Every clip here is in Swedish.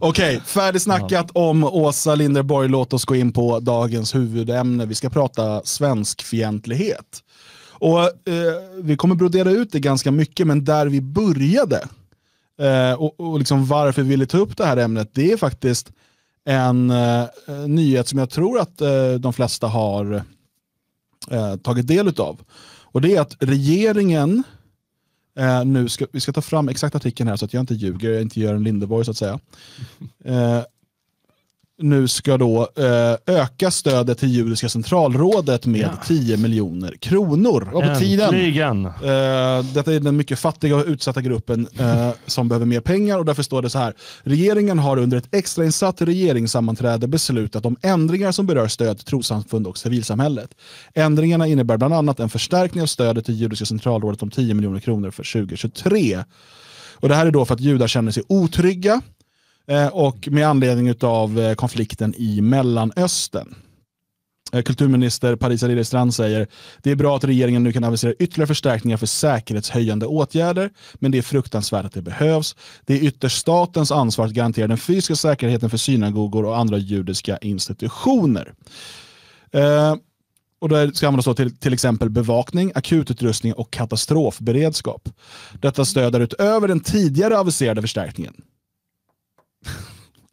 Okej, färdigsnackat om Åsa Linderborg. Låt oss gå in på dagens huvudämne. Vi ska prata svenskfientlighet. Och, eh, vi kommer brodera ut det ganska mycket, men där vi började eh, och, och liksom varför vi ville ta upp det här ämnet, det är faktiskt en eh, nyhet som jag tror att eh, de flesta har eh, tagit del av. Och det är att regeringen Eh, nu ska, vi ska ta fram exakt artikeln här så att jag inte ljuger, jag inte gör en Lindeborg så att säga. Eh, nu ska då eh, öka stödet till Judiska centralrådet med ja. 10 miljoner kronor. Och på tiden. Eh, detta är den mycket fattiga och utsatta gruppen eh, som behöver mer pengar och därför står det så här. Regeringen har under ett extrainsatt regeringssammanträde beslutat om ändringar som berör stöd till trossamfund och civilsamhället. Ändringarna innebär bland annat en förstärkning av stödet till Judiska centralrådet om 10 miljoner kronor för 2023. Och det här är då för att judar känner sig otrygga Eh, och med anledning av eh, konflikten i Mellanöstern. Eh, kulturminister Parisa Liljestrand säger det är bra att regeringen nu kan avisera ytterligare förstärkningar för säkerhetshöjande åtgärder, men det är fruktansvärt att det behövs. Det är ytterst statens ansvar att garantera den fysiska säkerheten för synagogor och andra judiska institutioner. Eh, och det ska användas till, till exempel bevakning, akututrustning och katastrofberedskap. Detta stöder utöver den tidigare aviserade förstärkningen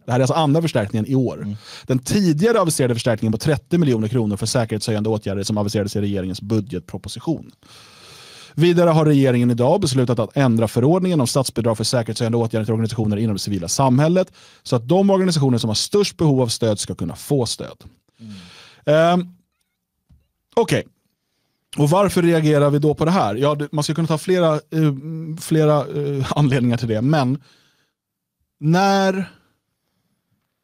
det här är alltså andra förstärkningen i år. Mm. Den tidigare aviserade förstärkningen på 30 miljoner kronor för säkerhetshöjande åtgärder som aviserades i regeringens budgetproposition. Vidare har regeringen idag beslutat att ändra förordningen om statsbidrag för säkerhetshöjande åtgärder till organisationer inom det civila samhället så att de organisationer som har störst behov av stöd ska kunna få stöd. Mm. Um, Okej, okay. och varför reagerar vi då på det här? Ja, man ska kunna ta flera, uh, flera uh, anledningar till det, men när,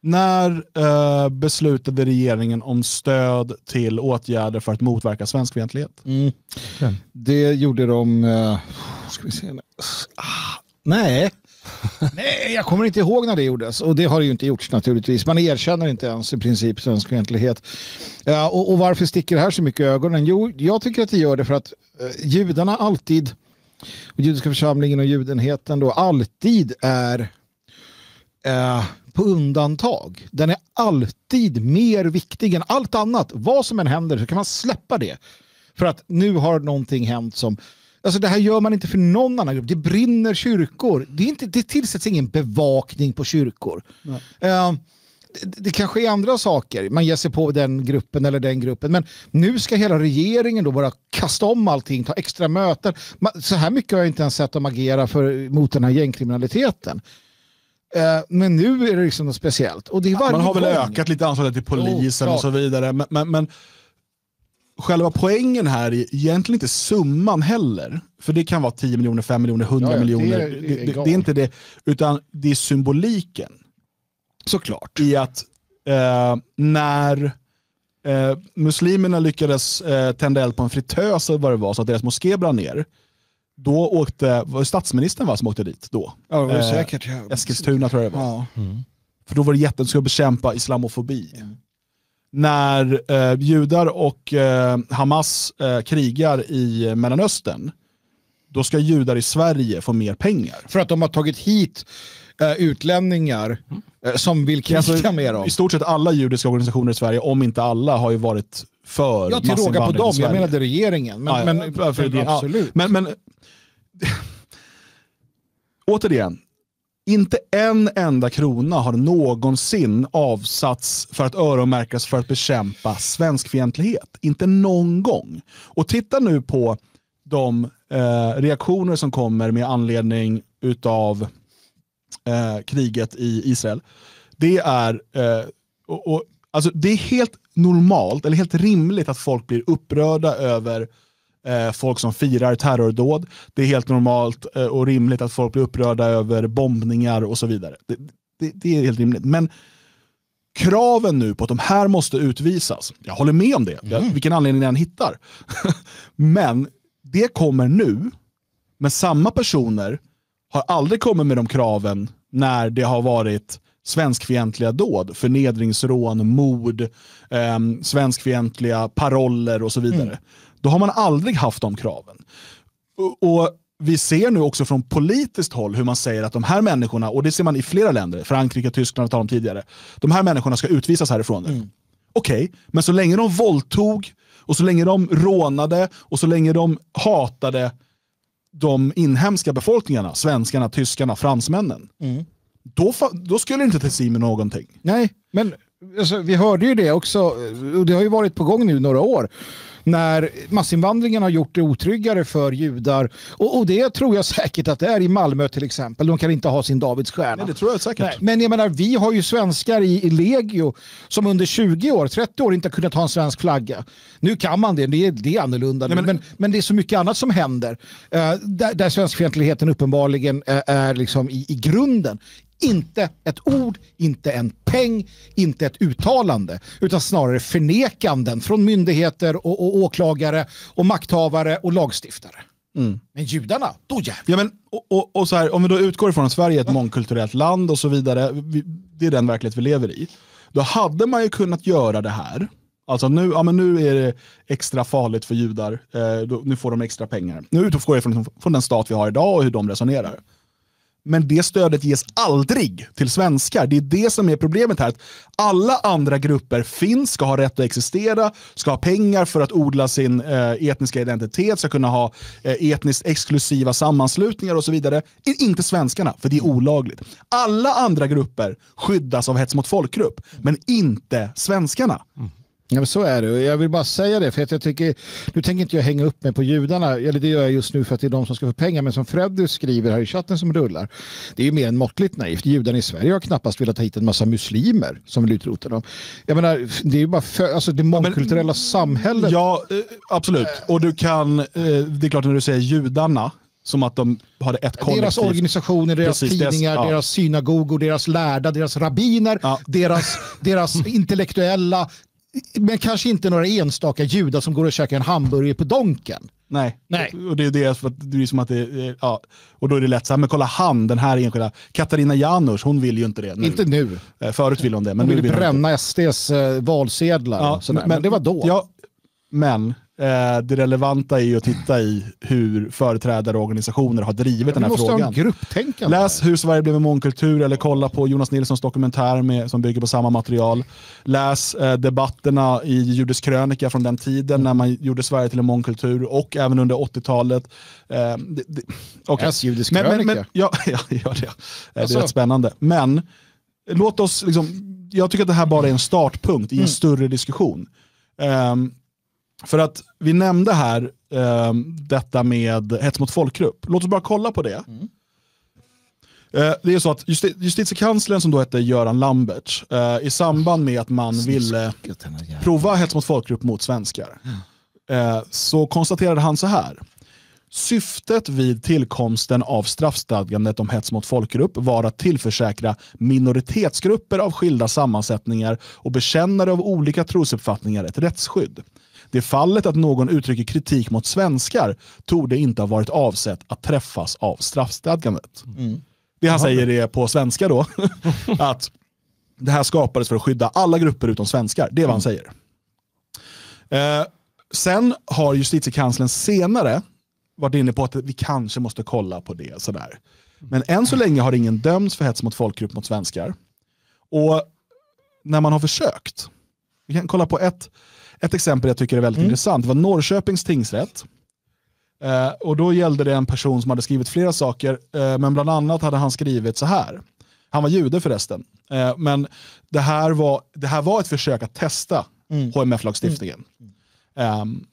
när uh, beslutade regeringen om stöd till åtgärder för att motverka svenskfientlighet? Mm. Det gjorde de, uh, ska vi se, ah, nej. Nej, jag kommer inte ihåg när det gjordes och det har det ju inte gjorts naturligtvis. Man erkänner inte ens i princip svenskfientlighet. Uh, och, och, varför sticker det här så mycket i ögonen? Jo, jag tycker att det gör det för att uh, judarna alltid, och judiska församlingen och judenheten då alltid är eh, på undantag. Den är alltid mer viktig än allt annat. Vad som än händer så kan man släppa det. För att nu har någonting hänt som Alltså det här gör man inte för någon annan grupp. Det brinner kyrkor. Det, är inte, det tillsätts ingen bevakning på kyrkor. Det, det kanske är andra saker. Man ger sig på den gruppen eller den gruppen. Men nu ska hela regeringen då bara kasta om allting, ta extra möten. Så här mycket har jag inte ens sett dem agera för, mot den här gängkriminaliteten. Eh, men nu är det liksom något speciellt. Och det är Man har väl gång. ökat lite anslaget till polisen oh, och så vidare. Men, men, men, själva poängen här är egentligen inte summan heller. För det kan vara 10 miljoner, 5 miljoner, 100 ja, miljoner. Det är, det, det, det är, inte det. Utan det är symboliken. Såklart. I att eh, när eh, muslimerna lyckades eh, tända eld på en fritös eller vad det var så att deras moské brann ner då åkte, var det statsministern va, som åkte dit då? Ja, det var eh, säkert. Ja. Eskilstuna tror jag det var. Ja. Mm. För då var det jätte, skulle bekämpa islamofobi. Mm. När eh, judar och eh, Hamas eh, krigar i Mellanöstern, då ska judar i Sverige få mer pengar. För att de har tagit hit eh, utlänningar mm. som vill kriga alltså, med dem. I stort sett alla judiska organisationer i Sverige, om inte alla, har ju varit för Ja, till råga på dem. Jag menade regeringen. Men, ja, men, för, för, absolut. Men, men återigen, inte en enda krona har någonsin avsatts för att öronmärkas för att bekämpa svenskfientlighet. Inte någon gång. Och titta nu på de eh, reaktioner som kommer med anledning utav eh, kriget i Israel. Det är, eh, och, och, alltså det är helt normalt, eller helt rimligt att folk blir upprörda över eh, folk som firar terrordåd. Det är helt normalt eh, och rimligt att folk blir upprörda över bombningar och så vidare. Det, det, det, är helt rimligt. Men kraven nu på att de här måste utvisas, jag håller med om det, mm. vilken anledning den hittar. Men det kommer nu, men samma personer har aldrig kommit med de kraven när det har varit svenskfientliga dåd, förnedringsrån, mord, eh, svenskfientliga paroller och så vidare. Mm då har man aldrig haft de kraven. Och, vi ser nu också från politiskt håll hur man säger att de här människorna, och det ser man i flera länder, Frankrike, Tyskland, talade om tidigare, de här människorna ska utvisas härifrån. Mm. Okej, okay, men så länge de våldtog, och så länge de rånade, och så länge de hatade de inhemska befolkningarna, svenskarna, tyskarna, fransmännen, mm. då, då skulle det inte till med någonting. Nej, men alltså, vi hörde ju det också, och det har ju varit på gång nu några år när massinvandringen har gjort det otryggare för judar. Och, och, det tror jag säkert att det är i Malmö till exempel. De kan inte ha sin Davidsstjärna. Nej, det tror jag säkert. Nej, men jag menar, vi har ju svenskar i, i, legio som under 20 år, 30 år inte har kunnat ha en svensk flagga. Nu kan man det, det är, det är annorlunda. Nej, men, men, men, det är så mycket annat som händer. Uh, där, där svenskfientligheten uppenbarligen är, är liksom i, i grunden inte ett ord, inte en peng, inte ett uttalande, utan snarare förnekanden från myndigheter och, och åklagare och makthavare och lagstiftare. Mm. Men judarna, då jävlar. Ja, men, och, och, och, så här, om vi då utgår ifrån att Sverige är ett mångkulturellt land och så vidare, vi, det är den verklighet vi lever i. Då hade man ju kunnat göra det här. Alltså nu, ja, men nu är det extra farligt för judar, eh, då, nu får de extra pengar. Nu utgår jag från, från den stat vi har idag och hur de resonerar. Men det stödet ges aldrig till svenskar. Det är det som är problemet här. Att alla andra grupper finns, ska ha rätt att existera, ska ha pengar för att odla sin eh, etniska identitet, ska kunna ha eh, etniskt exklusiva sammanslutningar och så vidare. Inte svenskarna, för det är olagligt. Alla andra grupper skyddas av hets mot folkgrupp, men inte svenskarna. Mm. Ja, men så är det. Jag vill bara säga det, för att jag tycker, nu tänker inte jag hänga upp mig på judarna, eller det gör jag just nu för att det är de som ska få pengar, men som Freddy skriver här i chatten som rullar, det är ju mer än måttligt naivt. Judarna i Sverige har knappast velat ta hit en massa muslimer som vill utrota dem. Jag menar, det är ju bara för, alltså det mångkulturella men, samhället. Ja, eh, absolut. Och du kan, eh, det är klart när du säger judarna, som att de hade ett kollektiv. Deras organisationer, deras Precis, tidningar, dess, ja. deras synagogor, deras lärda, deras rabbiner, ja. deras, deras intellektuella, men kanske inte några enstaka judar som går och käkar en hamburgare på Donken. Nej, Nej. och det är det, för det är som att det ja, och då är det lätt så här, men kolla han, den här enskilda, Katarina Janouch, hon vill ju inte det nu. Inte nu. Eh, förut ville hon det. Men hon vill bränna SDs uh, valsedlar. Ja, men, men, det var då. Ja, men Eh, det relevanta är ju att titta i hur företrädare och organisationer har drivit den här frågan. Läs Hur Sverige blev en mångkultur eller kolla på Jonas Nilssons dokumentär med, som bygger på samma material. Läs eh, debatterna i Judisk krönika från den tiden när man gjorde Sverige till en mångkultur och även under 80-talet. Eh, okay. Läs Judisk krönika. Men, men, ja, ja, gör det. Det är alltså. rätt spännande. Men låt oss, liksom, jag tycker att det här bara är en startpunkt i en mm. större diskussion. Um, för att vi nämnde här eh, detta med hets mot folkgrupp. Låt oss bara kolla på det. Mm. Eh, det är så att justi justitiekanslern som då hette Göran Lamberts, eh, i samband med att man ville prova hets mot folkgrupp mot svenskar, eh, så konstaterade han så här. Syftet vid tillkomsten av straffstadgandet om hets mot folkgrupp var att tillförsäkra minoritetsgrupper av skilda sammansättningar och bekännare av olika trosuppfattningar ett rättsskydd. Det fallet att någon uttrycker kritik mot svenskar tog inte ha varit avsett att träffas av straffstadgandet. Mm. Det han säger är på svenska då, att det här skapades för att skydda alla grupper utom svenskar. Det är vad han mm. säger. Eh, sen har justitiekanslern senare varit inne på att vi kanske måste kolla på det. Sådär. Men än så länge har ingen dömts för hets mot folkgrupp mot svenskar. Och när man har försökt, vi kan kolla på ett ett exempel jag tycker är väldigt mm. intressant var Norrköpings tingsrätt. Eh, och Då gällde det en person som hade skrivit flera saker, eh, men bland annat hade han skrivit så här. Han var jude förresten. Eh, men det här, var, det här var ett försök att testa mm. HMF-lagstiftningen. Mm. Um,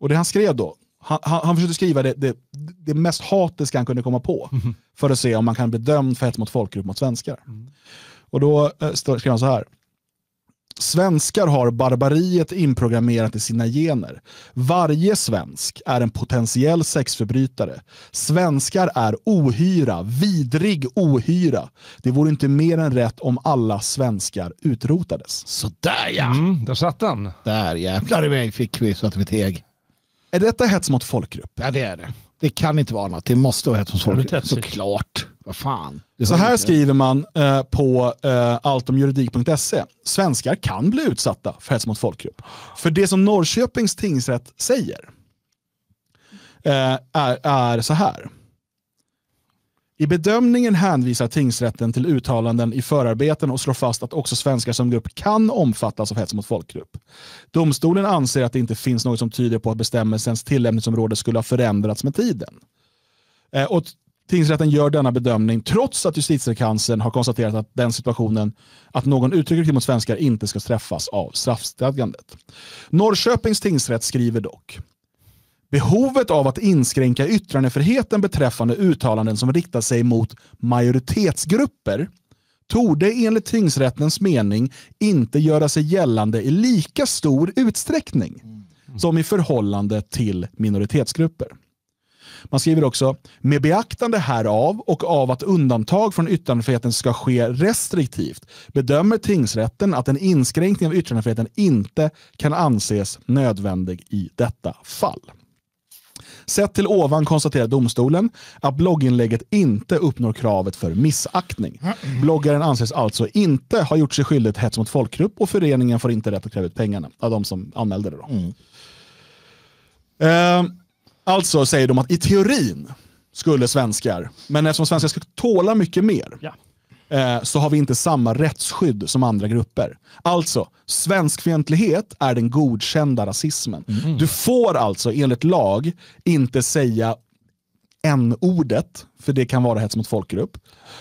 och det han skrev då, han, han, han försökte skriva det, det, det, mest hatiska han kunde komma på för att se om man kan bli dömd för hets mot folkgrupp mot svenskar. Mm. Och då eh, skrev han så här. Svenskar har barbariet inprogrammerat i sina gener. Varje svensk är en potentiell sexförbrytare. Svenskar är ohyra, vidrig ohyra. Det vore inte mer än rätt om alla svenskar utrotades. Sådär ja! Mm, där satt den. Där jävlar i mig fick vi så att vi teg. Är detta hets mot folkgrupp? Ja det är det. Det kan inte vara något. Det måste vara hets mot folkgrupp. Såklart. Vad fan. Så här skriver man eh, på eh, alltomjuridik.se. Svenskar kan bli utsatta för hets mot folkgrupp. För det som Norrköpings tingsrätt säger eh, är, är så här. I bedömningen hänvisar tingsrätten till uttalanden i förarbeten och slår fast att också svenskar som grupp kan omfattas av hets mot folkgrupp. Domstolen anser att det inte finns något som tyder på att bestämmelsens tillämpningsområde skulle ha förändrats med tiden. Eh, och Tingsrätten gör denna bedömning trots att justitiekanslern har konstaterat att den situationen att någon uttrycker kritik mot svenskar inte ska träffas av straffstadgandet. Norrköpings tingsrätt skriver dock Behovet av att inskränka yttrandefriheten beträffande uttalanden som riktar sig mot majoritetsgrupper torde enligt tingsrättens mening inte göra sig gällande i lika stor utsträckning som i förhållande till minoritetsgrupper. Man skriver också, med beaktande härav och av att undantag från yttrandefriheten ska ske restriktivt bedömer tingsrätten att en inskränkning av yttrandefriheten inte kan anses nödvändig i detta fall. Sett till ovan konstaterar domstolen att blogginlägget inte uppnår kravet för missaktning. Bloggaren anses alltså inte ha gjort sig skyldig till hets mot folkgrupp och föreningen får inte rätt att kräva ut pengarna av de som anmälde det. Då. Mm. Uh, alltså säger de att i teorin skulle svenskar, men eftersom svenskar ska tåla mycket mer, ja. Eh, så har vi inte samma rättsskydd som andra grupper. Alltså, svenskfientlighet är den godkända rasismen. Mm. Du får alltså enligt lag inte säga n-ordet, för det kan vara hets mot folkgrupp.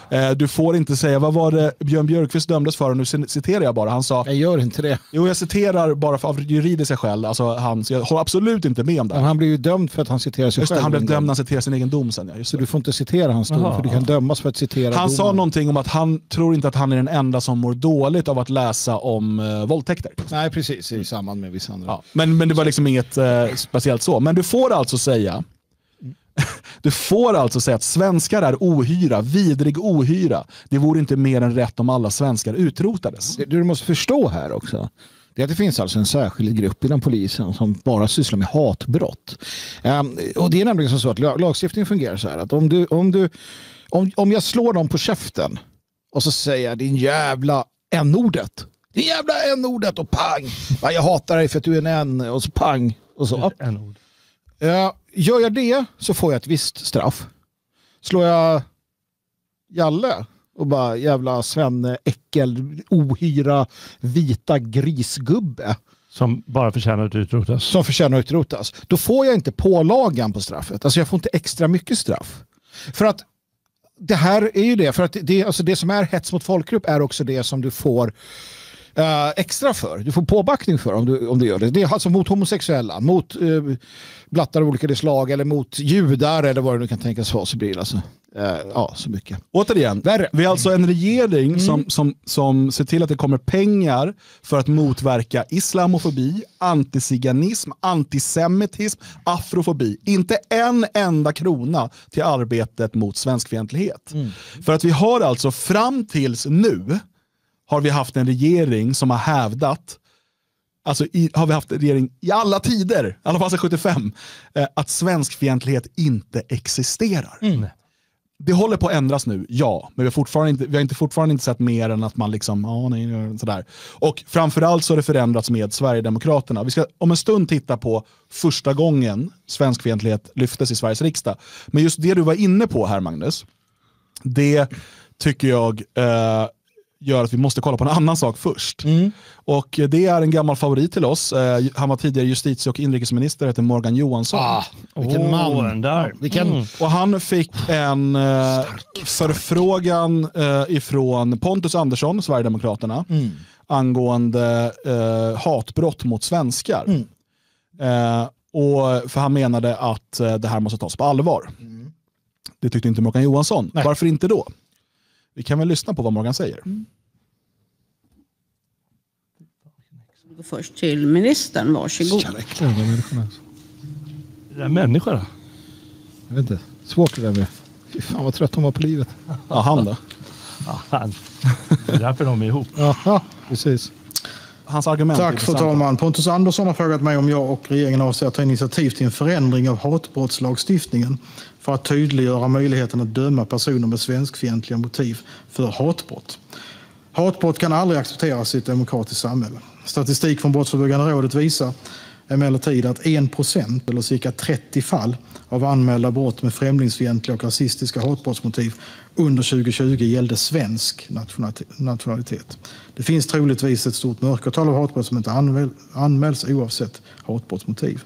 Eh, du får inte säga, vad var det Björn Björkqvist dömdes för? Och nu citerar jag bara. Han sa, jag gör inte det. Jo, jag citerar bara för, av juridiska skäl. Alltså, han, jag håller absolut inte med om det. Men han blev ju dömd för att han citerar sig Just själv. Det, han blev dömd när han citerar sin egen dom sen. Ja. Så du får inte citera hans dom, för du kan dömas för att citera Han domen. sa någonting om att han tror inte att han är den enda som mår dåligt av att läsa om uh, våldtäkter. Nej, precis. I samband med vissa andra. Ja, men, men det var liksom inget uh, speciellt så. Men du får alltså säga du får alltså säga att svenskar är ohyra, vidrig ohyra. Det vore inte mer än rätt om alla svenskar utrotades. Det du måste förstå här också, det är att det finns alltså en särskild grupp inom polisen som bara sysslar med hatbrott. Um, och det är nämligen så att lagstiftningen fungerar så här att om, du, om, du, om, om jag slår någon på käften och så säger jag din jävla n-ordet. Din jävla n-ordet och pang! Jag hatar dig för att du är en n och så pang. Och så. N-ord. Gör jag det så får jag ett visst straff. Slår jag Jalle och bara jävla svenne, äckel, ohyra, vita grisgubbe. Som bara förtjänar att utrotas. Som förtjänar att utrotas. Då får jag inte pålagan på straffet. Alltså jag får inte extra mycket straff. För att det här är ju det, för att det, alltså det som är hets mot folkgrupp är också det som du får uh, extra för. Du får påbackning för om du, om du gör det. Det är alltså mot homosexuella, mot uh, blattar av olika slag eller mot judar eller vad det nu kan tänkas vara så blir det alltså. Uh, ja, så mycket. Återigen, Värre. vi har alltså en regering mm. som, som, som ser till att det kommer pengar för att motverka islamofobi, antiziganism, antisemitism, afrofobi. Inte en enda krona till arbetet mot svenskfientlighet. Mm. För att vi har alltså fram tills nu har vi haft en regering som har hävdat, alltså i, har vi haft en regering i alla tider, i alla fall sedan 75, eh, att svenskfientlighet inte existerar. Mm. Det håller på att ändras nu, ja, men vi har, fortfarande inte, vi har inte, fortfarande inte sett mer än att man liksom, ja, nej, sådär. Och framförallt så har det förändrats med Sverigedemokraterna. Vi ska om en stund titta på första gången svenskfientlighet lyftes i Sveriges riksdag. Men just det du var inne på här Magnus, det tycker jag eh, gör att vi måste kolla på en annan sak först. Mm. Och Det är en gammal favorit till oss. Eh, han var tidigare justitie och inrikesminister, heter Morgan Johansson. Ah, vilken oh, man. Där. Vilken... Mm. Och han fick en eh, förfrågan eh, ifrån Pontus Andersson, Sverigedemokraterna, mm. angående eh, hatbrott mot svenskar. Mm. Och för Han menade att det här måste tas på allvar. Mm. Det tyckte inte Morgan Johansson. Nej. Varför inte då? Vi kan väl lyssna på vad Morgan säger. Mm. Först till ministern, varsågod. Jäklar, de människorna. Det är människor då? Jag vet inte. Svårt det där med. Fy fan vad trött de var på livet. Ja, han då? Ja, han. Det är därför de är ihop. Jaha, precis. Hans argument Tack fru talman. Pontus Andersson har frågat mig om jag och regeringen avser att ta initiativ till en förändring av hatbrottslagstiftningen för att tydliggöra möjligheten att döma personer med svenskfientliga motiv för hatbrott. Hatbrott kan aldrig accepteras i ett demokratiskt samhälle. Statistik från Brottsförebyggande rådet visar emellertid att 1 procent, eller cirka 30 fall, av anmälda brott med främlingsfientliga och rasistiska hatbrottsmotiv under 2020 gällde svensk nationalitet. Det finns troligtvis ett stort mörkertal av hatbrott som inte anmäls oavsett hatbrottsmotiv.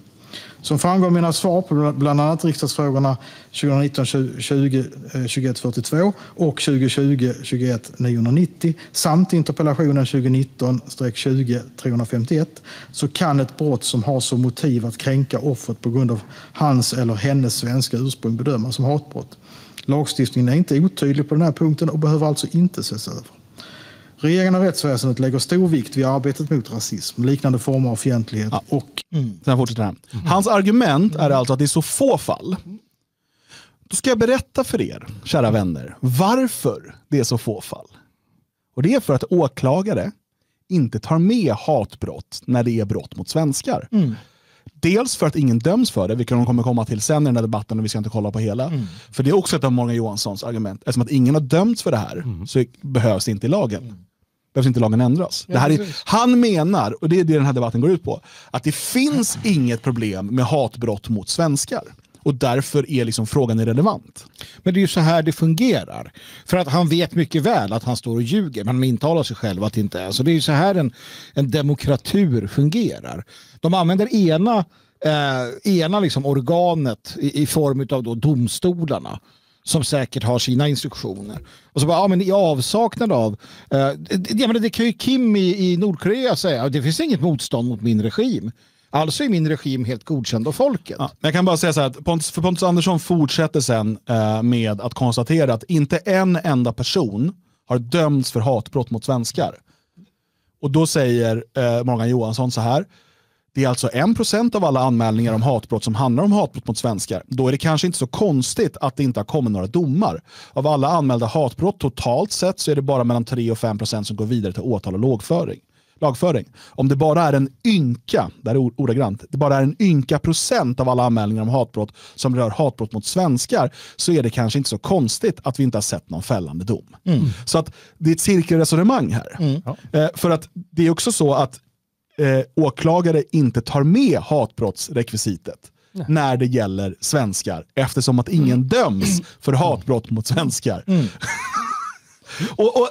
Som framgår av mina svar på bland annat riksdagsfrågorna 2019 20 2142 och 2020 21 990 samt interpellationen 2019 20 351 så kan ett brott som har som motiv att kränka offret på grund av hans eller hennes svenska ursprung bedömas som hatbrott. Lagstiftningen är inte otydlig på den här punkten och behöver alltså inte ses över. Regeringen och rättsväsendet lägger stor vikt vid arbetet mot rasism, liknande former av fientlighet och Sen fortsätter han. Hans argument är alltså att det är så få fall. Då ska jag berätta för er, kära vänner, varför det är så få fall. Och Det är för att åklagare inte tar med hatbrott när det är brott mot svenskar. Dels för att ingen döms för det, vilket de kommer komma till sen i den här debatten och vi ska inte kolla på hela. För det är också ett av Morgan Johanssons argument. Eftersom att ingen har dömts för det här så behövs det inte i lagen. Behövs inte lagen ändras. det här är, han menar, och det är det den här debatten går ut på, att det finns inget problem med hatbrott mot svenskar. Och därför är liksom frågan irrelevant. Men det är ju så här det fungerar. För att han vet mycket väl att han står och ljuger, men han intalar sig själv att det inte är så. Det är ju så här en, en demokratur fungerar. De använder ena, eh, ena liksom organet i, i form av då domstolarna som säkert har sina instruktioner. Och så bara, ja men i avsaknad av, eh, det, jag menar, det kan ju Kim i, i Nordkorea säga, det finns inget motstånd mot min regim. Alltså är min regim helt godkänd av folket. Ja, jag kan bara säga så här, att Pontus, för Pontus Andersson fortsätter sen eh, med att konstatera att inte en enda person har dömts för hatbrott mot svenskar. Och då säger eh, Morgan Johansson så här, det är alltså 1% av alla anmälningar om hatbrott som handlar om hatbrott mot svenskar. Då är det kanske inte så konstigt att det inte har kommit några domar. Av alla anmälda hatbrott totalt sett så är det bara mellan 3 och 5% som går vidare till åtal och lagföring. lagföring. Om det bara är en ynka, där är or- ordagrant, det bara är en ynka procent av alla anmälningar om hatbrott som rör hatbrott mot svenskar så är det kanske inte så konstigt att vi inte har sett någon fällande dom. Så att det är ett cirkelresonemang här. Eh, för att det är också så att eh, åklagare inte tar med hatbrottsrekvisitet när det gäller svenskar eftersom att ingen döms för hatbrott mot svenskar. och, och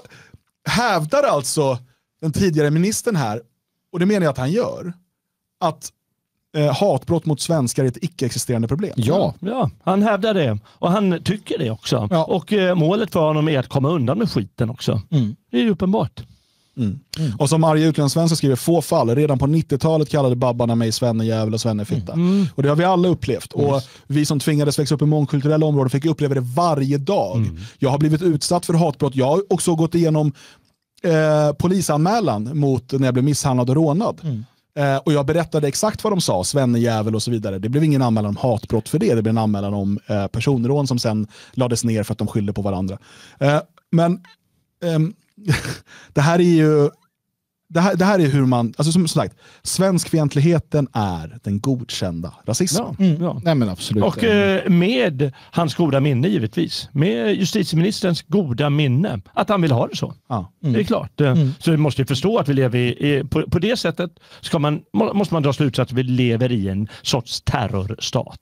hävdar alltså den tidigare ministern här, och det menar jag att han gör, att eh, hatbrott mot svenskar är ett icke-existerande problem. Ja. Ja, han hävdar det och han tycker det också. Ja. Och eh, målet för honom är att komma undan med skiten också. Mm. Det är ju uppenbart. Och som arga utlandssvenskar skriver, få fall. Redan på 90-talet kallade babbarna mig svennejävel och svennefitta. Och det har vi alla upplevt. Och vi som tvingades växa upp i mångkulturella områden fick uppleva det varje dag. Jag har blivit utsatt för hatbrott. Jag har också gått igenom eh, polisanmälan mot när jag blev misshandlad och rånad. Eh, och jag berättade exakt vad de sa, svennejävel och så vidare. Det blev ingen anmälan om hatbrott för det. Det blev en anmälan om eh, personrån som sen lades ner för att de skyllde på varandra. Eh, men ehm, det här är ju det här, det här är hur man, alltså som sagt, svenskfientligheten är den godkända rasismen. Ja. Ja. Nej men absolut. Och eh, med hans goda minne givetvis. Med justitieministerns goda minne. Att han vill ha det så. Ja. Det är klart. Eh, Så vi måste ju förstå att vi lever i, i på, på det sättet ska man, må- måste man dra slutsats att vi lever i en sorts terrorstat.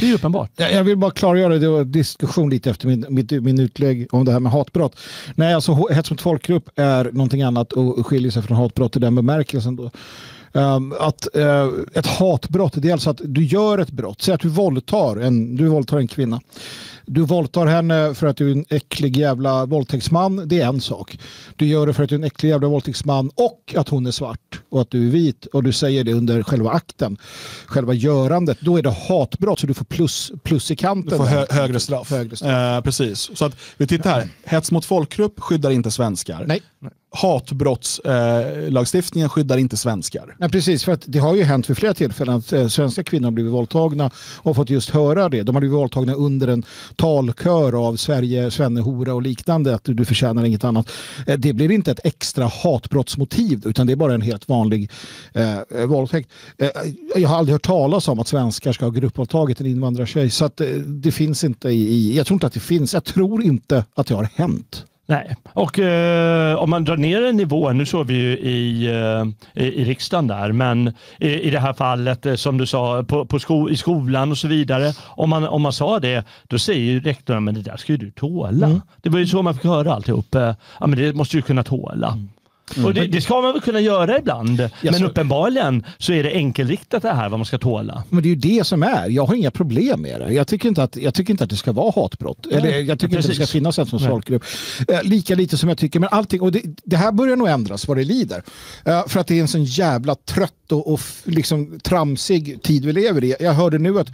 Det är uppenbart. Jag jag vill bara klargöra, det var diskussion lite efter min, mitt, min utlägg om det här med hatbrott. Nej, alltså hets mot folkgrupp är någonting annat och skiljer sig från hatbrott i den bemärkelsen. Då. Um, att, uh, ett hatbrott det är alltså att du gör ett brott. Säg att du våldtar en, du våldtar en kvinna. Du våldtar henne för att du är en äcklig jävla våldtäktsman. Det är en sak. Du gör det för att du är en äcklig jävla våldtäktsman och att hon är svart och att du är vit och du säger det under själva akten. Själva görandet. Då är det hatbrott så du får plus, plus i kanten. Du får hö högre straff. Högre straff. Eh, precis. Så att vi tittar här. Hets mot folkgrupp skyddar inte svenskar. Nej. Hatbrottslagstiftningen eh, skyddar inte svenskar. Nej, precis, för att det har ju hänt vid flera tillfällen att eh, svenska kvinnor har blivit våldtagna och fått just höra det. De har blivit våldtagna under en talkör av Sverige, svennehora och liknande, att du, du förtjänar inget annat. Eh, det blir inte ett extra hatbrottsmotiv utan det är bara en helt vanlig eh, våldtäkt. Eh, jag har aldrig hört talas om att svenskar ska ha gruppvåldtagit en invandrartjej så att, eh, det finns inte i, i, jag tror inte att det finns, jag tror inte att det har hänt. Nej, och eh, om man drar ner en nivå, nu såg vi ju i, eh, i, i riksdagen där, men i, i det här fallet eh, som du sa på, på sko, i skolan och så vidare. Om man, om man sa det, då säger ju rektorn, men det där ska ju du tåla. Mm. Det var ju så man fick höra alltihop. Eh, Ja, men det måste du kunna tåla. Och det, det ska man väl kunna göra ibland, men så- uppenbarligen så är det enkelriktat det här vad man ska tåla. Men det är ju det som är. Jag har inga problem med det. Jag tycker inte att, jag tycker inte att det ska vara hatbrott. Eller jag tycker inte att det ska finnas en som Nej. folkgrupp. Eh, lika lite som jag tycker, men allting. Och det, det här börjar nog ändras vad det lider. Eh, för att det är en sån jävla trött och, och liksom tramsig tid vi lever i. Jag hörde nu att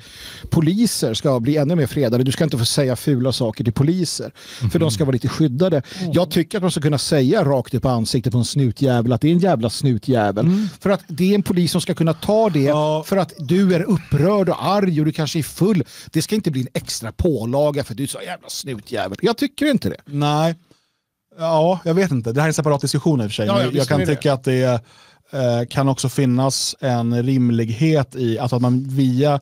poliser ska bli ännu mer fredade. Du ska inte få säga fula saker till poliser. För de ska vara lite skyddade. Jag tycker att de ska kunna säga rakt upp i ansiktet på en snutjävel att det är en jävla snutjävel. För att det är en polis som ska kunna ta det Ja. för att du är upprörd och arg och du kanske är full. Det ska inte bli en extra pålaga för att du är så jävla snutjävel. Jag tycker inte det. Nej, ja, jag vet inte. Det här är en separat diskussion i och för sig. Ja, ja, men visst jag kan är det tycka att det eh, kan också finnas en rimlighet i att, att man via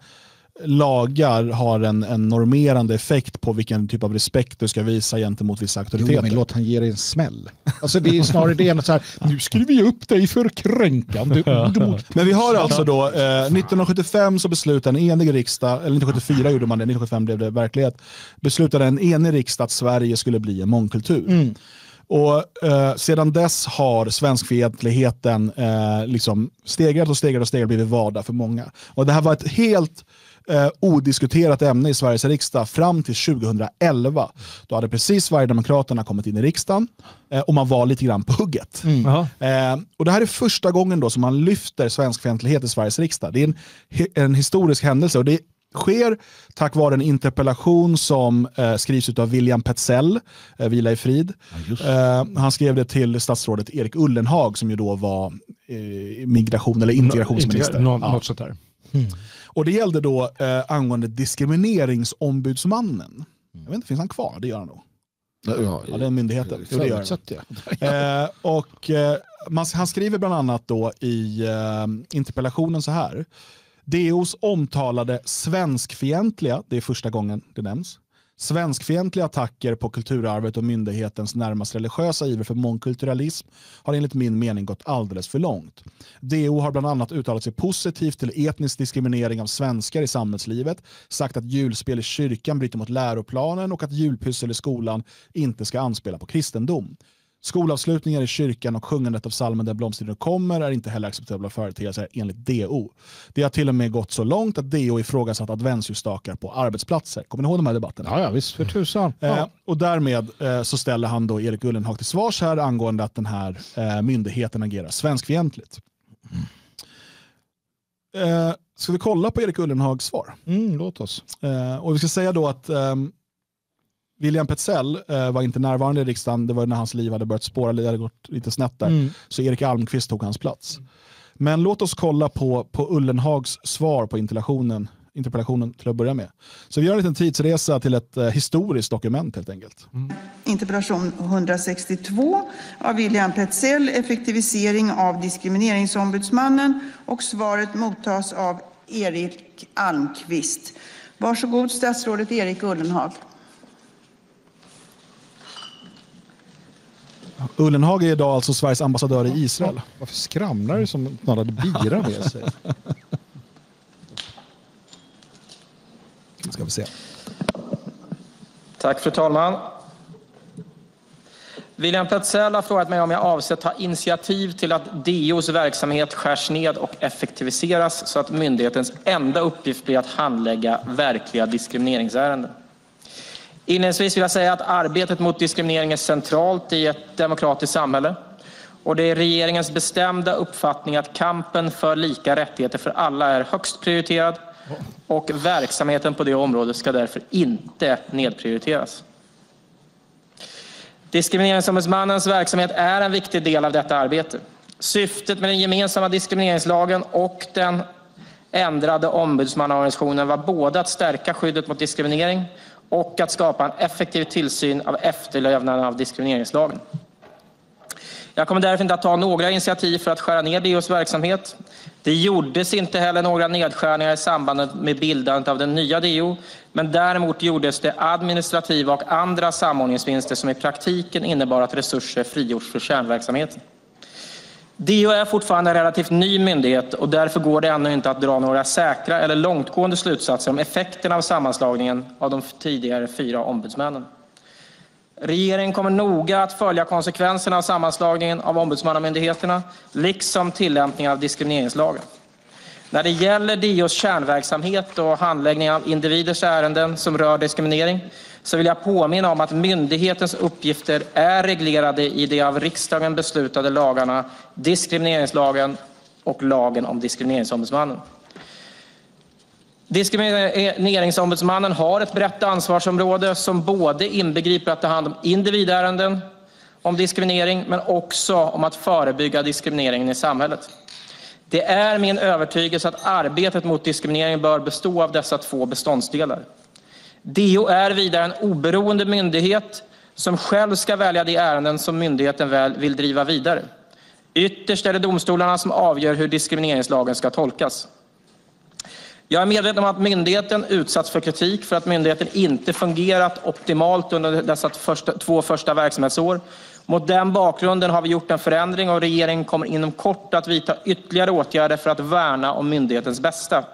lagar har en, en normerande effekt på vilken typ av respekt du ska visa gentemot vissa Jo, auktoriteter. men låt han ge dig en smäll. Alltså det är snarare det än att så här, nu skriver jag upp dig för kränkande Men vi har alltså då, eh, 1975 så beslutade en enig riksdag, eller 1974 gjorde man det, 1975 blev det verklighet, beslutade en enig riksdag att Sverige skulle bli en mångkultur. Och eh, sedan dess har svenskfientligheten eh, liksom stegrat och stegrat och stegrat blivit vardag för många. Och det här var ett helt eh, odiskuterat ämne i Sveriges riksdag fram till 2011. Då hade precis Sverigedemokraterna kommit in i riksdagen eh, och man var lite grann på hugget. Jaha. Eh, och det här är första gången då som man lyfter svenskfientlighet i Sveriges riksdag. Det är en, en historisk händelse och det sker tack vare en interpellation som eh, skrivs av William Petzell, eh, vila i frid. Eh, han skrev det till statsrådet Erik Ullenhag som ju då var eh, migration eller integrationsminister. Nå, Ja. Något sånt där. Och det gällde då eh, angående diskrimineringsombudsmannen. Jag vet inte, finns han kvar? Det gör han nog. Ja, Ja, är myndigheten. Jo, det gör han. Eh, och, eh, man, han skriver bland annat då i interpellationen så här. DOs omtalade svenskfientliga, det är första gången det nämns, svenskfientliga attacker på kulturarvet och myndighetens närmast religiösa iver för mångkulturalism har enligt min mening gått alldeles för långt. DO har bland annat uttalat sig positivt till etnisk diskriminering av svenskar i samhällslivet, sagt att julspel i kyrkan bryter mot läroplanen och att julpyssel i skolan inte ska anspela på kristendom. Skolavslutningar i kyrkan och sjungandet av psalmen Där blomstringen kommer är inte heller acceptabla företeelser enligt DO. Det har till och med gått så långt att DO ifrågasatt adventsljusstakar på arbetsplatser. Kommer ni ihåg de här debatterna? Ja, ja, visst för tusan. Eh, Ja. och därmed eh, så ställer han då Erik Ullenhag till svars här angående att den här eh, myndigheten agerar svenskfientligt. Eh, ska vi kolla på Erik Ullenhags svar? Mm, låt oss. Eh, och vi ska säga då att ehm, William Petzell eh, var inte närvarande i riksdagen. Det var när hans liv hade börjat spåra, det hade gått lite snett där. Mm. Så Erik Almqvist tog hans plats. Men låt oss kolla på, på Ullenhags svar på interpellationen, interpellationen till att börja med. Så vi gör en liten tidsresa till ett eh, historiskt dokument helt enkelt. Interpellation 162 av William Petzell, effektivisering av diskrimineringsombudsmannen och svaret mottas av Erik Almqvist. Varsågod statsrådet Erik Ullenhag. Ullenhag är idag alltså Sveriges ambassadör i Israel. Varför skramlar du som att någon hade bira med sig? Ska vi se. Tack fru talman. William Petzell har frågat mig om jag avser att ta initiativ till att DOs verksamhet skärs ned och effektiviseras så att myndighetens enda uppgift blir att handlägga verkliga diskrimineringsärenden. Inledningsvis vill jag säga att arbetet mot diskriminering är centralt i ett demokratiskt samhälle och det är regeringens bestämda uppfattning att kampen för lika rättigheter för alla är högst prioriterad och verksamheten på det området ska därför inte nedprioriteras. Diskrimineringsombudsmannens verksamhet är en viktig del av detta arbete. Syftet med den gemensamma diskrimineringslagen och den ändrade ombudsmannaorganisationen var både att stärka skyddet mot diskriminering och att skapa en effektiv tillsyn av efterlevnaden av diskrimineringslagen. Jag kommer därför inte att ta några initiativ för att skära ner DOs verksamhet. Det gjordes inte heller några nedskärningar i samband med bildandet av den nya DO, men däremot gjordes det administrativa och andra samordningsvinster som i praktiken innebar att resurser frigjorts för kärnverksamheten. DO är fortfarande en relativt ny myndighet och därför går det ännu inte att dra några säkra eller långtgående slutsatser om effekterna av sammanslagningen av de tidigare fyra ombudsmännen. Regeringen kommer noga att följa konsekvenserna av sammanslagningen av ombudsmannamyndigheterna liksom tillämpningen av diskrimineringslagen. När det gäller DOs kärnverksamhet och handläggning av individers ärenden som rör diskriminering vill jag påminna om att myndighetens uppgifter är reglerade i de av riksdagen beslutade lagarna diskrimineringslagen och lagen om diskrimineringsombudsmannen. Diskrimineringsombudsmannen har ett brett ansvarsområde som både inbegriper att ta hand om individärenden om diskriminering men också om att förebygga diskrimineringen i samhället. Det är min övertygelse att arbetet mot diskriminering bör bestå av dessa två beståndsdelar. DO är vidare en oberoende myndighet som själv ska välja de ärenden som myndigheten väl vill driva vidare. Ytterst är det domstolarna som avgör hur diskrimineringslagen ska tolkas. Jag är medveten om att myndigheten utsatts för kritik för att myndigheten inte fungerat optimalt under dessa första, två första verksamhetsår. Mot den bakgrunden har vi gjort en förändring och regeringen kommer inom kort att vidta ytterligare åtgärder för att värna om myndighetens bästa.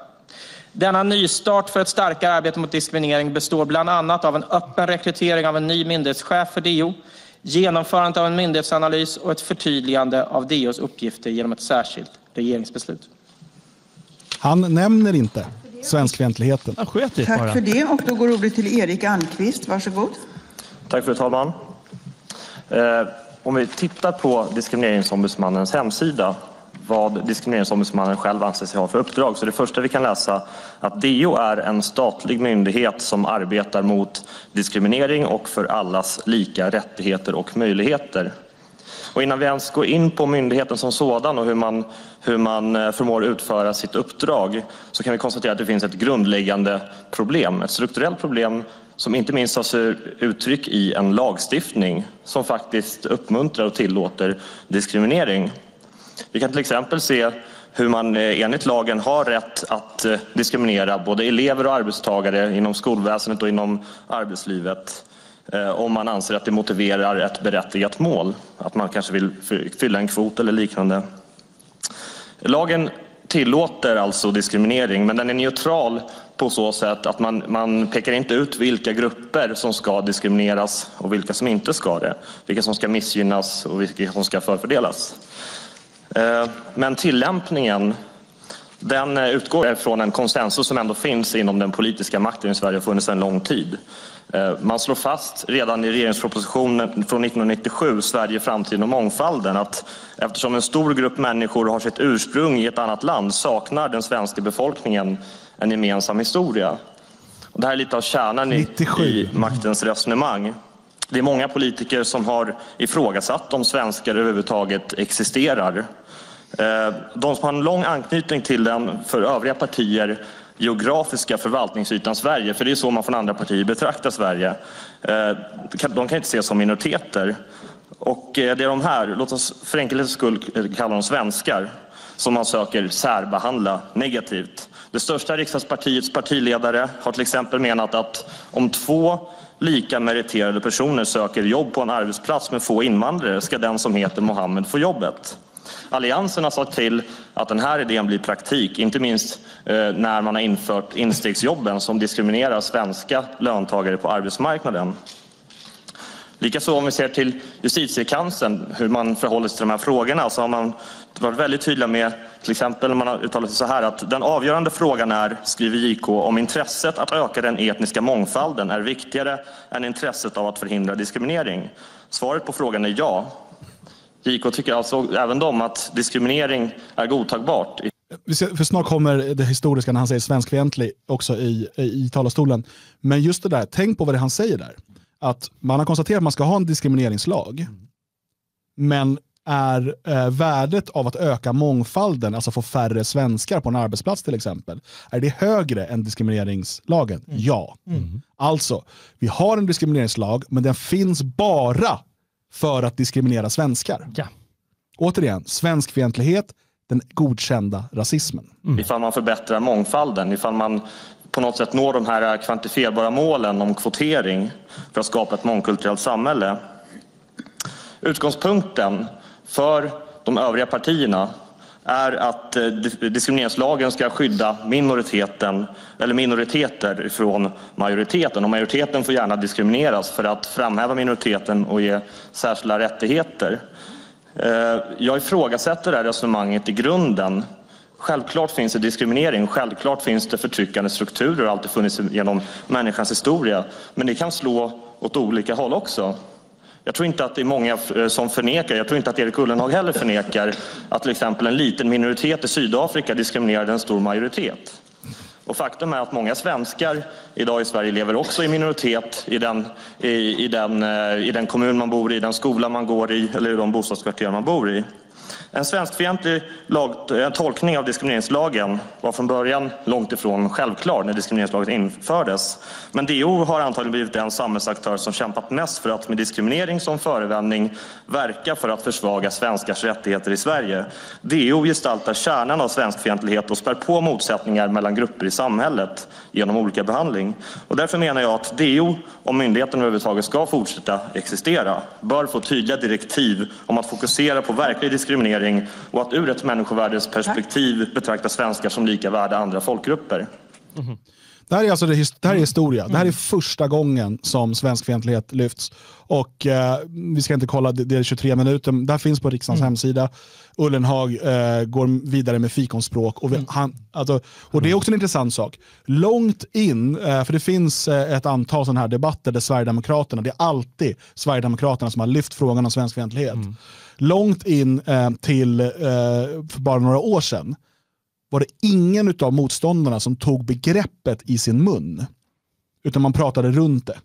Denna nystart för ett starkare arbete mot diskriminering består bland annat av en öppen rekrytering av en ny myndighetschef för DO, genomförandet av en myndighetsanalys och ett förtydligande av DOs uppgifter genom ett särskilt regeringsbeslut. Han nämner inte svenskfientligheten. Han sköt dit Tack för det. Och då går ordet till Erik Almqvist. Varsågod. Tack fru talman. Eh, om vi tittar på Diskrimineringsombudsmannens hemsida, vad Diskrimineringsombudsmannen själv anser sig ha för uppdrag, så det första vi kan läsa att DO är en statlig myndighet som arbetar mot diskriminering och för allas lika rättigheter och möjligheter. Och innan vi ens går in på myndigheten som sådan och hur man, hur man eh, förmår utföra sitt uppdrag så kan vi konstatera att det finns ett grundläggande problem, ett strukturellt problem som inte minst tar sig uttryck i en lagstiftning som faktiskt uppmuntrar och tillåter diskriminering. Vi kan till exempel se hur man eh, enligt lagen har rätt att eh, diskriminera både elever och arbetstagare inom skolväsendet och inom arbetslivet eh, om man anser att det motiverar ett berättigat mål, att man kanske vill fylla en kvot eller liknande. Lagen tillåter alltså diskriminering, men den är neutral på så sätt att man, man pekar inte ut vilka grupper som ska diskrimineras och vilka som inte ska det. Vilka som ska missgynnas och vilka som ska förfördelas. Eh, Men tillämpningen den eh, utgår från en konsensus som ändå finns inom den politiska makten i Sverige och funnits en lång tid. Eh, Man slår fast redan i regeringspropositionen från 1997, Sverige, framtiden och mångfalden, att eftersom en stor grupp människor har sitt ursprung i ett annat land saknar den svenska befolkningen en gemensam historia. Och det här är lite av kärnan i, 97. i maktens resonemang. Det är många politiker som har ifrågasatt om svenskar överhuvudtaget existerar. Eh, de som har en lång anknytning till den för övriga partier geografiska förvaltningsytan Sverige, för det är så man från andra partier betraktar Sverige, eh, de kan inte ses som minoriteter. Och eh, det är de här, låt oss för enkelhetens skull kalla dem svenskar, som man söker särbehandla negativt. Det största riksdagspartiets partiledare har till exempel menat att om två lika meriterade personer söker jobb på en arbetsplats med få invandrare ska den som heter Mohammed få jobbet. Alliansen har sagt till att den här idén blir praktik, inte minst eh, när man har infört instegsjobben som diskriminerar svenska löntagare på arbetsmarknaden. Likaså om vi ser till justitiekanslern, hur man förhåller sig till de här frågorna, så har man varit väldigt tydliga med, till exempel man har uttalat sig så här att den avgörande frågan är, skriver JK, om intresset att öka den etniska mångfalden är viktigare än intresset av att förhindra diskriminering. Svaret på frågan är ja. JK tycker alltså även de att diskriminering är godtagbart För snart kommer det historiska när han säger svenskfientlig också i, i, i talarstolen. Men just det där, tänk på vad det han säger där. Att man har konstaterat att man ska ha en diskrimineringslag. Men är eh, värdet av att öka mångfalden, alltså få färre svenskar på en arbetsplats till exempel, är det högre än diskrimineringslagen? Ja. Alltså, vi har en diskrimineringslag, men den finns bara för att diskriminera svenskar. Ja. Återigen, svenskfientlighet, den godkända rasismen. ifall man förbättrar mångfalden, ifall man på något sätt når de här kvantifierbara målen om kvotering för att skapa ett mångkulturellt samhälle. Utgångspunkten för de övriga partierna är att eh, diskrimineringslagen ska skydda minoriteten eller minoriteter från majoriteten och majoriteten får gärna diskrimineras för att framhäva minoriteten och ge särskilda rättigheter. Eh, jag ifrågasätter det här resonemanget i grunden. Självklart finns det diskriminering, självklart finns det förtryckande strukturer och alltid funnits genom människans historia. Men det kan slå åt olika håll också. Jag tror inte att det är många eh, som förnekar, jag tror inte att Erik Ullenhag heller förnekar att till exempel en liten minoritet i Sydafrika diskriminerade en stor majoritet. Och faktum är att många svenskar idag i Sverige lever också i minoritet i den, i, i, den, eh, i den kommun man bor i den skola man går i eller i de bostadskvarter man bor i. En svenskfientlig lag, tolkning av diskrimineringslagen var från början långt ifrån självklar när diskrimineringslagen infördes. Men DO har antagligen blivit den samhällsaktör som kämpat mest för att med diskriminering som förevändning verka för att försvaga svenskars rättigheter i Sverige. DO gestaltar kärnan av svenskfientlighet och spär på motsättningar mellan grupper i samhället genom olika behandling. Och därför menar jag att DO, om myndigheten överhuvudtaget ska fortsätta existera, bör få tydliga direktiv om att fokusera på verklig diskriminering och att ur ett människovärdesperspektiv betrakta svenskar som lika värda andra folkgrupper. Det här är, alltså det, det här är historia. Det här är första gången som svenskfientlighet lyfts. Och eh, Vi ska inte kolla, det det är 23 minuter. Det här finns på riksdagens hemsida. Ullenhag eh, går vidare med fikonspråk. Och, vi, han, alltså, och Det är också en intressant sak. Långt in, eh, för det finns eh, ett antal sådana här debatter där Sverigedemokraterna, det är alltid Sverigedemokraterna som har lyft frågan om svenskfientlighet. Långt in eh, till eh, för bara några år sedan var det ingen av motståndarna som tog begreppet i sin mun. Utan man pratade runt det.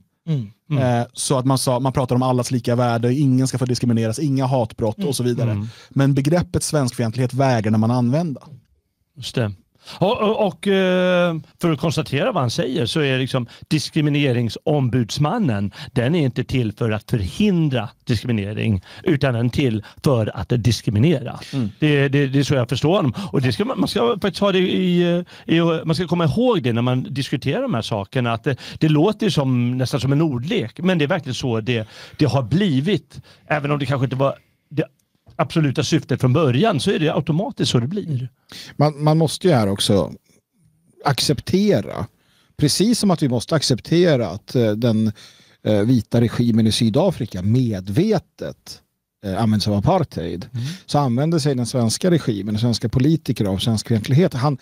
Eh, så att man, sa, man pratade om allas lika värde, ingen ska få diskrimineras, inga hatbrott och så vidare. Men begreppet svenskfientlighet vägrade man använda. Just det. Och, och, och eh, för att konstatera vad han säger så är liksom diskrimineringsombudsmannen, den är inte till för att förhindra diskriminering utan den är till för att diskriminera. Det, det, det är så jag förstår honom. Och det ska man, man ska faktiskt ha det i, i, man ska komma ihåg det när man diskuterar de här sakerna. Att det, det låter som, nästan som en ordlek men det är verkligen så det, det har blivit. Även om det kanske inte var absoluta syftet från början så är det automatiskt så det blir. Man, man måste ju här också acceptera, precis som att vi måste acceptera att eh, den eh, vita regimen i Sydafrika medvetet eh, använder sig av apartheid, så använder sig den svenska regimen, svenska politiker av svenskfientlighet. Han,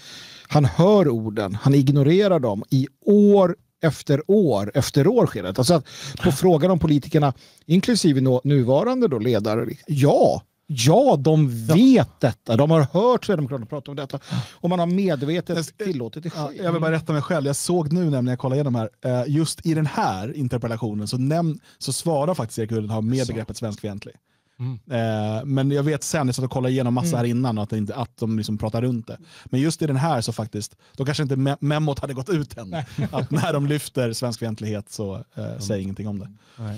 han hör orden, han ignorerar dem i år efter år efter år sker det. Alltså att på frågan om politikerna, inklusive nuvarande då ledare, ja, ja, de vet detta. De har hört Sverigedemokraterna prata om detta och man har medvetet tillåtit det ske. Ja, jag vill bara rätta mig själv. Jag såg nu när jag kollade igenom här, eh, just i den här interpellationen så, näm- så svarar faktiskt Erik Ullenhag med begreppet svenskfientlig. Eh, men jag vet sen, jag satt och kollade igenom massa här innan, att, det inte, att de liksom pratar runt det. Men just i den här så faktiskt, då kanske inte me- memot hade gått ut än. Att när de lyfter svenskfientlighet så eh, säg ingenting om det. Eh,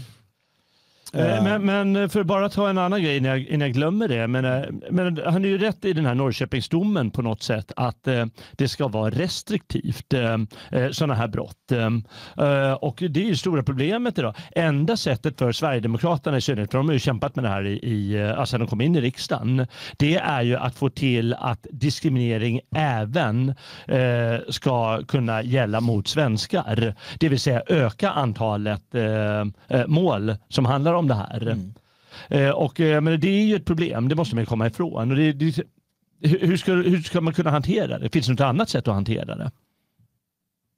Men, men för att bara ta en annan grej innan jag, innan jag glömmer det. Men, eh, men han är ju rätt i den här Norrköpingsdomen på något sätt att eh, det ska vara restriktivt eh, eh, sådana här brott. Eh, eh, och det är ju stora problemet idag. Enda sättet för Sverigedemokraterna i synnerhet, för de har ju kämpat med det här i, i, eh, alltså de kom in i riksdagen, det är ju att få till att diskriminering även eh, ska kunna gälla mot svenskar. Det vill säga öka antalet eh, eh, mål som handlar om det här. Eh, och, eh, men det är ju ett problem, det måste man komma ifrån. Och det, det, hur, ska, hur ska man kunna hantera det? Finns det något annat sätt att hantera det?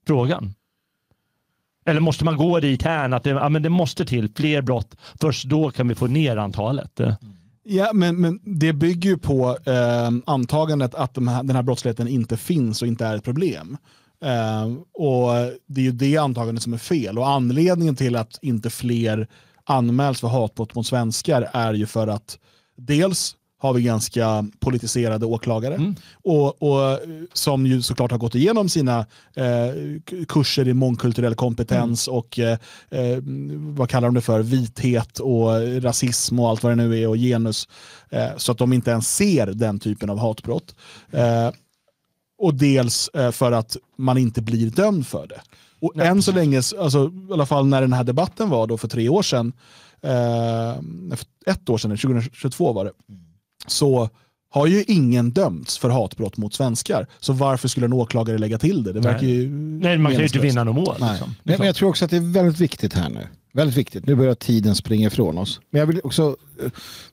Frågan. Eller måste man gå dit här att det, ja, men det måste till fler brott, först då kan vi få ner antalet. Eh, Ja, men, men det bygger ju på eh, antagandet att de här, den här brottsligheten inte finns och inte är ett problem. Eh, och Det är ju det antagandet som är fel. Och Anledningen till att inte fler anmäls för hatbrott mot svenskar är ju för att dels har vi ganska politiserade åklagare. Och, och Som ju såklart har gått igenom sina eh, kurser i mångkulturell kompetens och eh, eh, vad kallar de det för, vithet och rasism och allt vad det nu är och genus. Eh, så att de inte ens ser den typen av hatbrott. Eh, och dels eh, för att man inte blir dömd för det. Och än så länge, alltså, i alla fall när den här debatten var då för tre år sedan, eh, ett år sedan, 2022 var det, så har ju ingen dömts för hatbrott mot svenskar. Så varför skulle en åklagare lägga till det? Det verkar ju Nej, man kan ju inte vinna något mål. Nej. Liksom. Men jag tror också att det är väldigt viktigt här nu. Väldigt viktigt. Nu börjar tiden springa ifrån oss. Men jag vill också eh,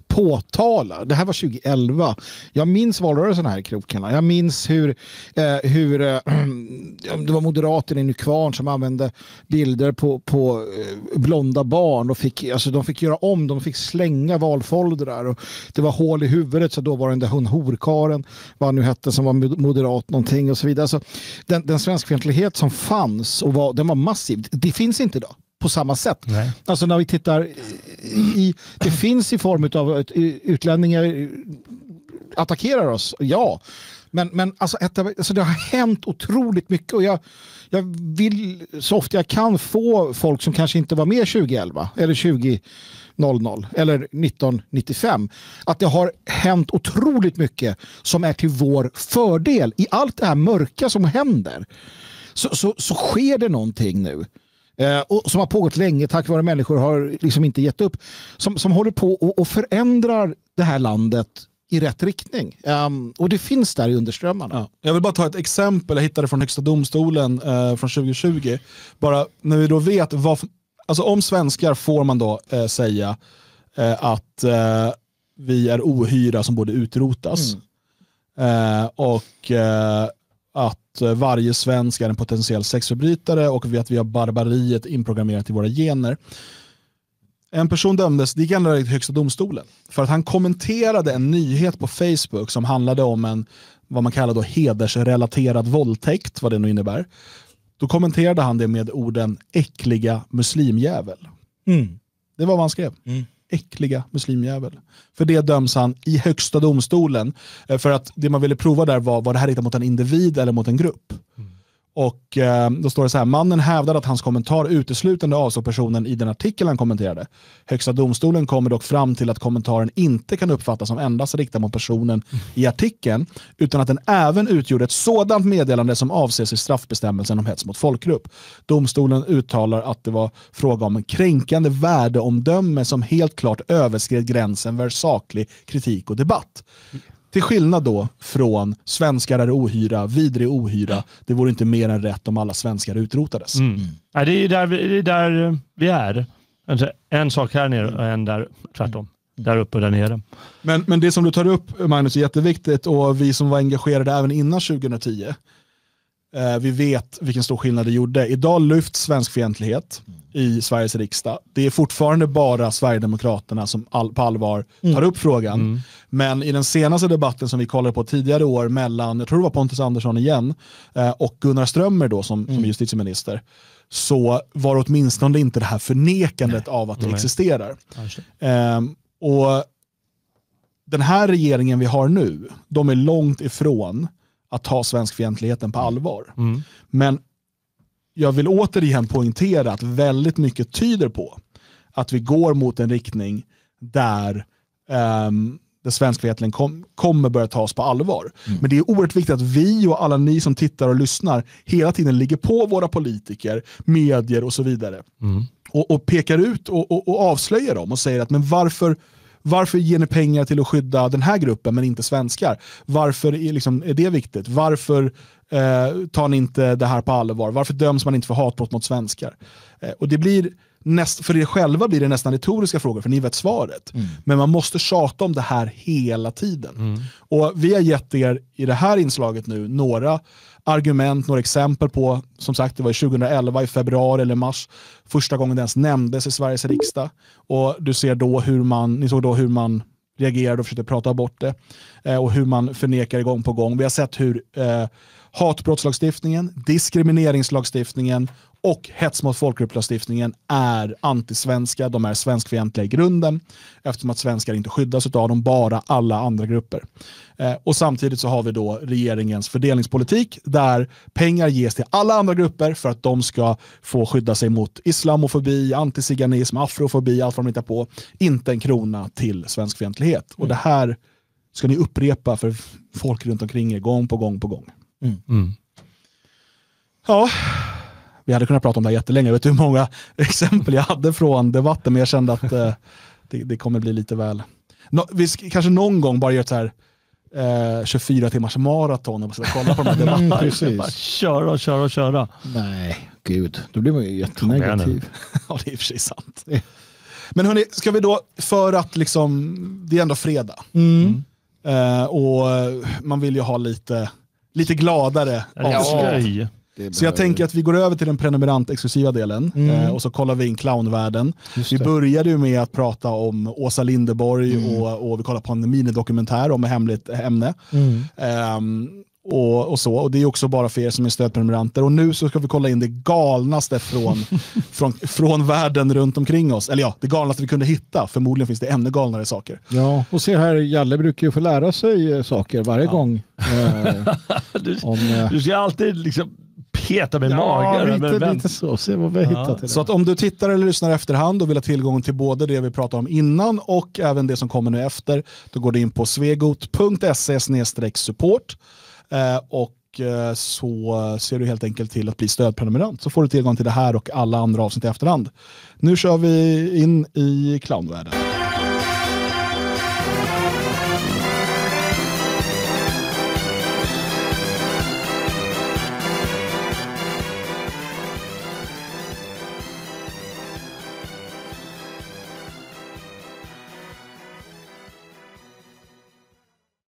påtala, det här var 2011. Jag minns valrörelsen här i krokarna. Jag minns hur, eh, hur eh, det var moderaterna i Nykvarn som använde bilder på, på eh, blonda barn. Och fick, alltså, de fick göra om, de fick slänga valfoldrar. Och det var hål i huvudet så då var den där hon horkaren, vad han nu hette, som var moderat någonting och så vidare. Så den, den svenskfientlighet som fanns, och var, den var massiv, det finns inte idag på samma sätt. Nej. Alltså när vi tittar i, det finns i form av utlänningar attackerar oss, ja. Men, men alltså, ett, alltså det har hänt otroligt mycket och jag, jag vill så ofta jag kan få folk som kanske inte var med 2011 eller 2000 eller 1995 att det har hänt otroligt mycket som är till vår fördel i allt det här mörka som händer. Så, så, så sker det någonting nu. Eh, och som har pågått länge tack vare människor har liksom inte gett upp. Som, som håller på och, och förändrar det här landet i rätt riktning. Ehm, och det finns där i underströmmarna. Ja. Jag vill bara ta ett exempel, jag hittade från Högsta domstolen eh, från 2020. Bara när vi då vet vad, alltså om svenskar får man då eh, säga eh, att eh, vi är ohyra som borde utrotas. Eh, och att eh, varje svensk är en potentiell sexförbrytare och vi- att vi har barbariet inprogrammerat i våra gener. En person dömdes, det gick ända till högsta domstolen, för att han kommenterade en nyhet på Facebook som handlade om en vad man kallar då hedersrelaterad våldtäkt, vad det nu innebär. Då kommenterade han det med orden äckliga muslimjävel. Mm. Det var vad han skrev. Äckliga muslimjävel. För det döms han i högsta domstolen. Eh, för att det man ville prova där var, var det här riktat mot en individ eller mot en grupp? Mm. Och eh, Då står det så här, mannen hävdade att hans kommentar uteslutande avsåg personen i den artikel han kommenterade. Högsta domstolen kommer dock fram till att kommentaren inte kan uppfattas som endast riktad mot personen i artikeln, utan att den även utgjorde ett sådant meddelande som avses i straffbestämmelsen om hets mot folkgrupp. Domstolen uttalar att det var fråga om en kränkande värdeomdöme som helt klart överskred gränsen för saklig kritik och debatt. Till skillnad då från svenskar är ohyra, vidrig ohyra. Det vore inte mer än rätt om alla svenskar utrotades. Mm. Nej, det är där, vi- det är där eh, vi är. Alltså, en sak här nere och en där tvärtom. Där uppe och där nere. Men, men det som du tar upp Magnus är jätteviktigt och vi som var engagerade även innan 2010, eh, vi vet vilken stor skillnad det gjorde. Idag lyfts svenskfientlighet i Sveriges riksdag. Det är fortfarande bara Sverigedemokraterna som all, på allvar tar upp frågan. Men i den senaste debatten som vi kollade på tidigare år mellan, jag tror det var Pontus Andersson igen, eh, och Gunnar Strömmer då som, som justitieminister, så var åtminstone inte det här förnekandet av att det Nej. existerar. Ehm, och den här regeringen vi har nu, de är långt ifrån att ta svenskfientligheten på allvar. Mm. Men jag vill återigen poängtera att väldigt mycket tyder på att vi går mot en riktning där um, det svenskfientligheten kom, kommer börja tas på allvar. Men det är oerhört viktigt att vi och alla ni som tittar och lyssnar hela tiden ligger på våra politiker, medier och så vidare och, och pekar ut och, och, och avslöjar dem och säger att men varför, varför ger ni pengar till att skydda den här gruppen men inte svenskar? Varför är, liksom, är det viktigt? Varför eh, tar ni inte det här på allvar? Varför döms man inte för hatbrott mot svenskar? Eh, och det blir näst, för er själva blir det nästan retoriska frågor, för ni vet svaret. Men man måste tjata om det här hela tiden. Och Vi har gett er i det här inslaget nu några argument, några exempel på, som sagt det var i 2011 i februari eller mars, första gången det ens nämndes i Sveriges riksdag. Och du ser då hur man, ni såg då hur man reagerade och försökte prata bort det. Eh, och hur man förnekar gång på gång. Vi har sett hur eh, Hatbrottslagstiftningen, diskrimineringslagstiftningen och hets mot folkgrupplagstiftningen är antisvenska, de är svenskfientliga i grunden eftersom att svenskar inte skyddas av dem, bara alla andra grupper. Eh, och samtidigt så har vi då regeringens fördelningspolitik där pengar ges till alla andra grupper för att de ska få skydda sig mot islamofobi, antiziganism, afrofobi, allt vad de hittar på. Inte en krona till svenskfientlighet. Och det här ska ni upprepa för folk runt omkring er gång på gång på gång. Mm. Ja, vi hade kunnat prata om det här jättelänge. Jag vet hur många exempel jag hade från debatten, men jag kände att eh, det, det kommer bli lite väl... Nå, vi sk- kanske någon gång bara gör ett så här eh, 24 timmars maraton och bara kolla på de här Mm, debatterna. Bara precis. köra och köra och köra. Nej, gud. Då blir man ju jättenegativ. ja, det är i och för sig sant. Men hörni, ska vi då, för att liksom, det är ändå fredag. Mm. Eh, och man vill ju ha lite, lite gladare Ja. avslut. Skoj. Så jag tänker att vi går över till den prenumerant-exklusiva delen Mm. eh, och så kollar vi in clownvärlden. Vi började ju med att prata om Åsa Linderborg Mm. och, och vi kollade på en minidokumentär om ett hemligt ämne. Mm. Ehm, och, och så. Och det är också bara för er som är stödprenumeranter. Och nu så ska vi kolla in det galnaste från, från, från världen runt omkring oss. Eller ja, det galnaste vi kunde hitta. Förmodligen finns det ännu galnare saker. Ja, och se här, Jalle brukar ju få lära sig eh, saker varje gång. Eh, Du, om, eh, du ska alltid liksom peta med ja, magen. lite, men- lite så. Se vad vi har Ja. hittat. till Så att om du tittar eller lyssnar i efterhand och vill ha tillgång till både det vi pratade om innan och även det som kommer nu efter, då går du in på svegot.se support eh, och eh, så ser du helt enkelt till att bli stödprenumerant så får du tillgång till det här och alla andra avsnitt i efterhand. Nu kör vi in i clownvärlden.